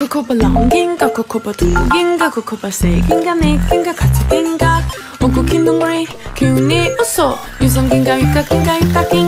코코바 롱긴가 코코바 둥긴가 코코바 세긴가 내긴가 가츠긴가 엉쿠킨 동그리 기운이 웃어 유성긴가 위까긴가 위까긴가